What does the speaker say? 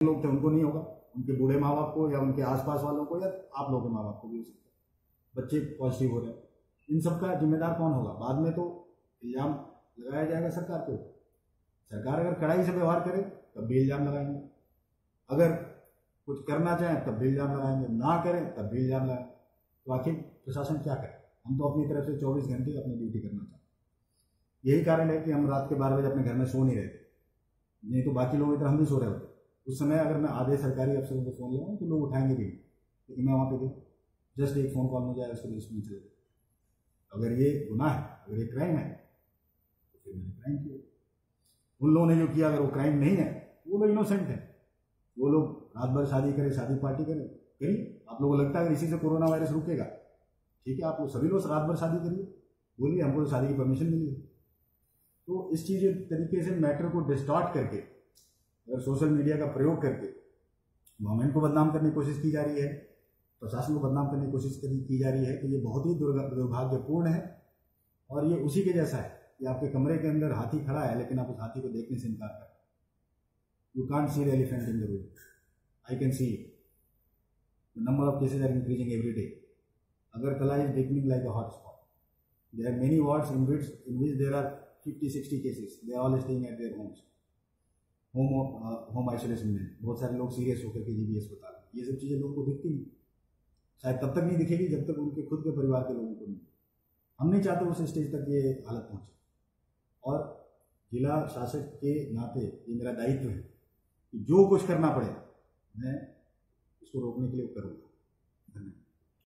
लोग थे, उनको नहीं होगा। उनके बूढ़े माँ बाप को या उनके आसपास वालों को या आप लोगों के माँ बाप को भी हो सकता है। बच्चे पॉजिटिव हो रहे हैं इन सब का जिम्मेदार कौन होगा? बाद में तो इल्ज़ाम लगाया जाएगा सरकार के सरकार अगर कड़ाई से व्यवहार करे, तब भी इल्ज़ाम लगाएँगे। अगर कुछ करना चाहें, तब भी इल्ज़ाम लगाएँगे। ना करें, तब भी इल्ज़ाम लगाएँगे तो आखिर प्रशासन क्या करे? हम तो अपनी तरफ़ से चौबीस घंटे अपनी ड्यूटी करना चाहते यही कारण है कि हम रात के बारह बजे अपने घर में सो नहीं रहे थे। नहीं तो बाकी लोगों की तरह हम भी सो रहे होते। उस समय अगर मैं आधे सरकारी अफसरों को फ़ोन लगाऊँ तो लोग उठाएँगे भी। लेकिन मैं वहाँ पे गया जस्ट एक फ़ोन कॉल मुझे आया, उसको लिस्ट में चले अगर ये गुनाह है, अगर ये क्राइम है तो फिर मैंने क्राइम किया। उन लोगों ने जो किया, अगर वो क्राइम नहीं है वो लोग इनोसेंट है। वो लोग रात भर शादी करें, शादी पार्टी करें। करिए आप लोगों को लगता है अगर इसी से कोरोना वायरस रुकेगा, ठीक है, आप लोग सभी लोग रात भर शादी करिए, बोलिए हमको तो शादी की परमिशन मिली है। तो इस चीज़ तरीके से मैटर को डिस्टॉर्ट करके अगर सोशल मीडिया का प्रयोग करके गवर्नमेंट को बदनाम करने की कोशिश की जा रही है प्रशासन को बदनाम करने की कोशिश की जा रही है कि ये बहुत ही दुर्भाग्यपूर्ण है और ये उसी के जैसा है कि आपके कमरे के अंदर हाथी खड़ा है लेकिन आप उस हाथी को देखने से इनकार कर you can't see the elephant in the room I can see number of cases are increasing every day Agartala is becoming like a hot spot. There are many wards in which in which there are 50, 60 cases. They are all staying at their homes. Home home isolation में। बहुत सारे लोग serious होकर के GB अस्पताल ये सब चीज़ें लोगों को दिखती नहीं। शायद तब तक नहीं दिखेगी जब तक उनके खुद के परिवार के लोगों को नहीं। हम नहीं चाहते उस स्टेज तक ये हालत पहुँचे। और जिला शासक के नाते ये मेरा दायित्व है कि जो कुछ करना पड़े, मैं इसको रोकने के लिए करूँगा। धन्यवाद।